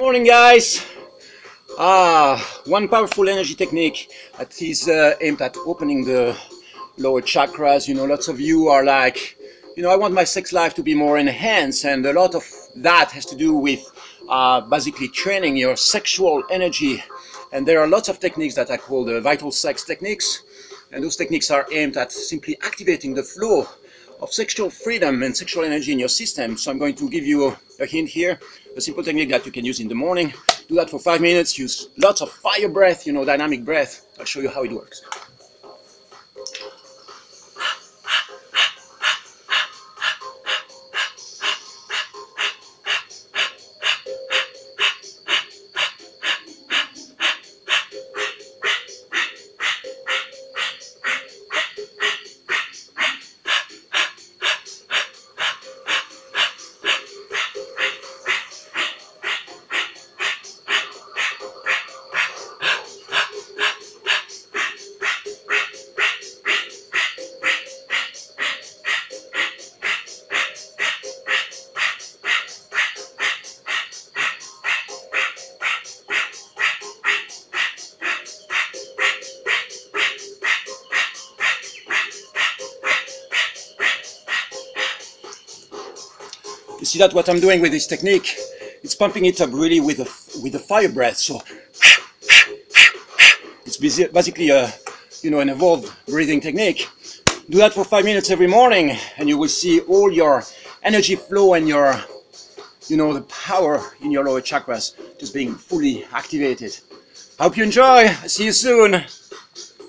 Morning guys! Ah, one powerful energy technique that is uh, aimed at opening the lower chakras. You know, lots of you are like, you know, I want my sex life to be more enhanced and a lot of that has to do with uh, basically training your sexual energy. And there are lots of techniques that I call the vital sex techniques. And those techniques are aimed at simply activating the flow of sexual freedom and sexual energy in your system. So I'm going to give you a hint here, a simple technique that you can use in the morning. Do that for five minutes, use lots of fire breath, you know, dynamic breath. I'll show you how it works. You see that what I'm doing with this technique? It's pumping it up really with a, with a fire breath. So it's basically a, you know, an evolved breathing technique. Do that for five minutes every morning and you will see all your energy flow and your, you know, the power in your lower chakras just being fully activated. Hope you enjoy. See you soon.